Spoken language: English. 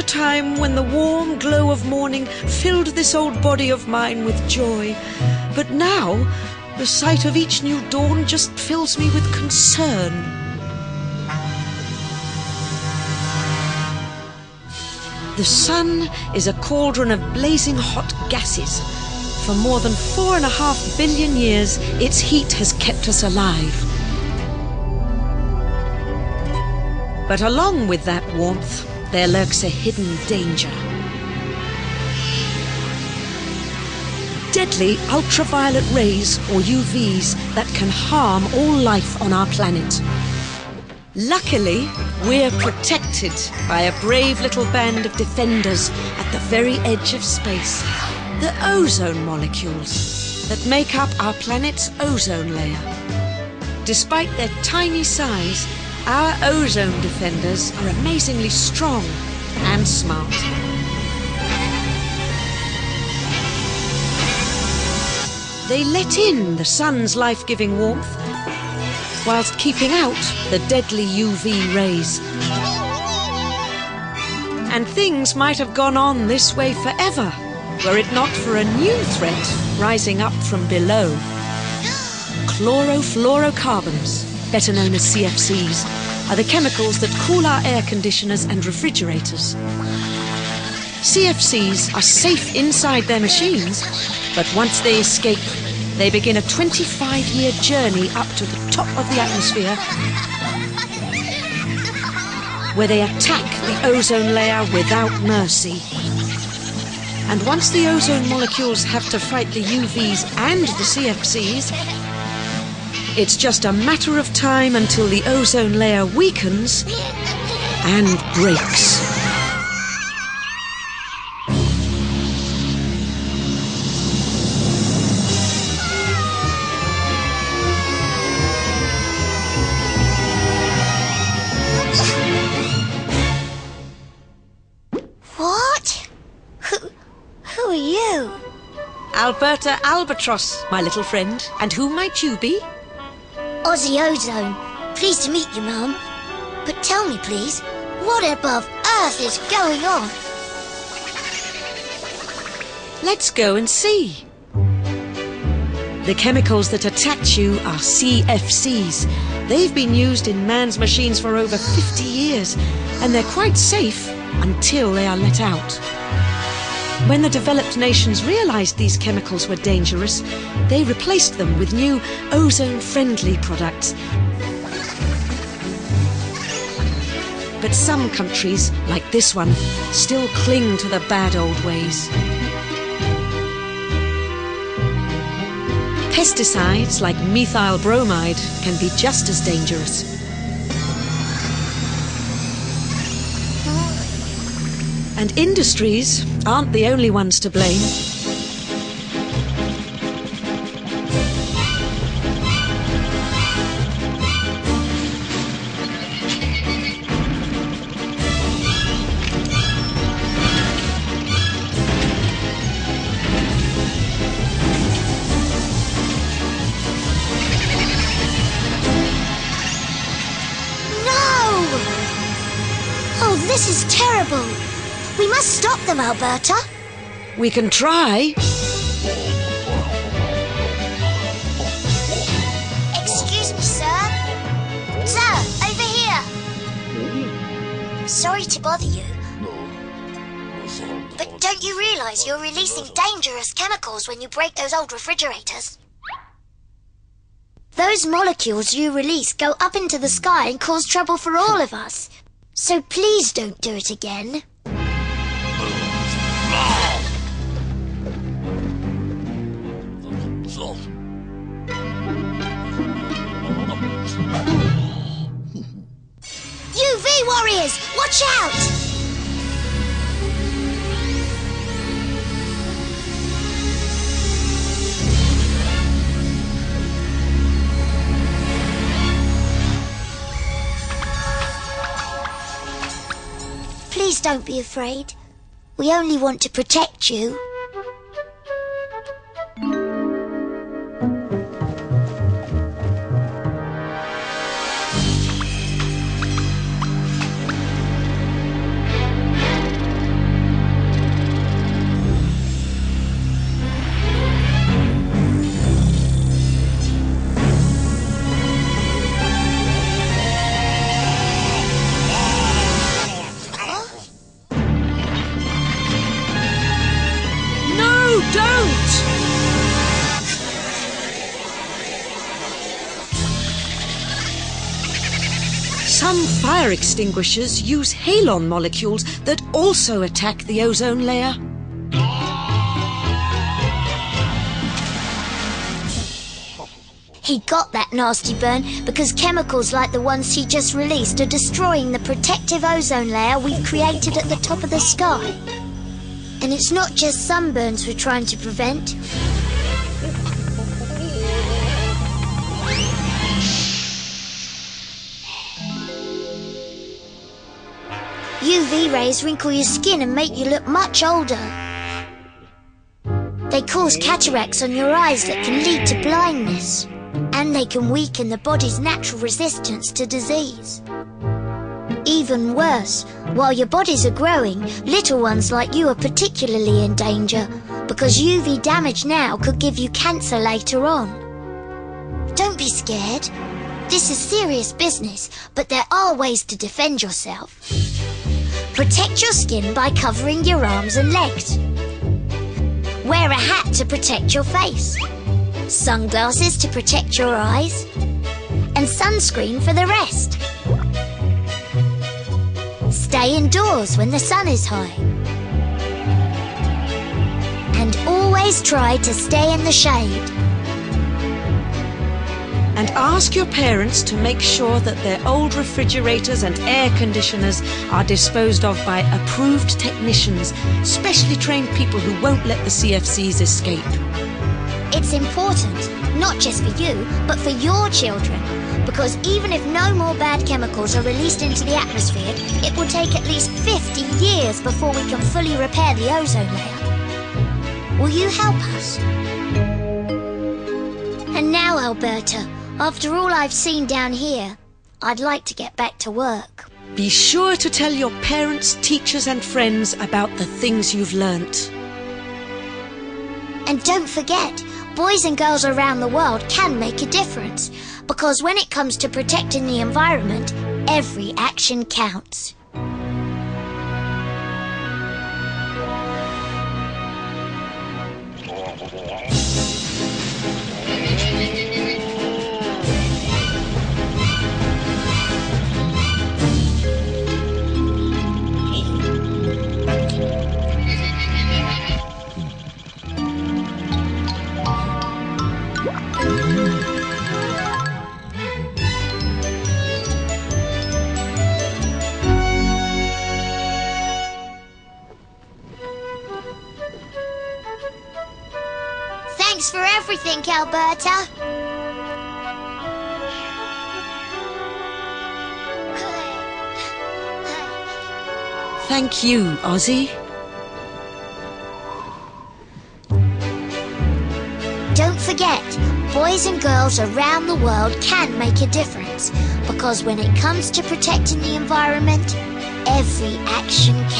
a time when the warm glow of morning filled this old body of mine with joy. But now, the sight of each new dawn just fills me with concern. The sun is a cauldron of blazing hot gases. For more than four and a half billion years, its heat has kept us alive. But along with that warmth, there lurks a hidden danger. Deadly ultraviolet rays, or UVs, that can harm all life on our planet. Luckily, we're protected by a brave little band of defenders at the very edge of space. The ozone molecules that make up our planet's ozone layer. Despite their tiny size, our ozone defenders are amazingly strong and smart. They let in the sun's life-giving warmth whilst keeping out the deadly UV rays. And things might have gone on this way forever were it not for a new threat rising up from below. Chlorofluorocarbons, better known as CFCs, are the chemicals that cool our air conditioners and refrigerators. CFCs are safe inside their machines, but once they escape, they begin a 25 year journey up to the top of the atmosphere where they attack the ozone layer without mercy. And once the ozone molecules have to fight the UVs and the CFCs, it's just a matter of time until the ozone layer weakens and breaks. What? Who, who are you? Alberta Albatross, my little friend. And who might you be? Ozzy Ozone. Pleased to meet you, Mum. But tell me, please, what above Earth is going on? Let's go and see. The chemicals that attack you are CFCs. They've been used in man's machines for over 50 years, and they're quite safe until they are let out. When the developed nations realized these chemicals were dangerous, they replaced them with new ozone friendly products. But some countries, like this one, still cling to the bad old ways. Pesticides like methyl bromide can be just as dangerous. And industries aren't the only ones to blame. Stop them, Alberta. We can try. Excuse me, sir. Sir, over here. Sorry to bother you. But don't you realize you're releasing dangerous chemicals when you break those old refrigerators? Those molecules you release go up into the sky and cause trouble for all of us. So please don't do it again. UV warriors, watch out! Please don't be afraid. We only want to protect you. Some fire extinguishers use halon molecules that also attack the ozone layer. He got that nasty burn because chemicals like the ones he just released are destroying the protective ozone layer we've created at the top of the sky. And it's not just sunburns we're trying to prevent. UV rays wrinkle your skin and make you look much older. They cause cataracts on your eyes that can lead to blindness. And they can weaken the body's natural resistance to disease. Even worse, while your bodies are growing, little ones like you are particularly in danger because UV damage now could give you cancer later on. Don't be scared. This is serious business, but there are ways to defend yourself. Protect your skin by covering your arms and legs. Wear a hat to protect your face sunglasses to protect your eyes, and sunscreen for the rest. Stay indoors when the sun is high. And always try to stay in the shade. And ask your parents to make sure that their old refrigerators and air conditioners are disposed of by approved technicians, specially trained people who won't let the CFCs escape. It's important, not just for you, but for your children. Because even if no more bad chemicals are released into the atmosphere, it will take at least 50 years before we can fully repair the ozone layer. Will you help us? And now, Alberta, after all I've seen down here, I'd like to get back to work. Be sure to tell your parents, teachers and friends about the things you've learnt. And don't forget, boys and girls around the world can make a difference. Because when it comes to protecting the environment, every action counts. Alberta. Thank you, Ozzy. Don't forget, boys and girls around the world can make a difference. Because when it comes to protecting the environment, every action counts.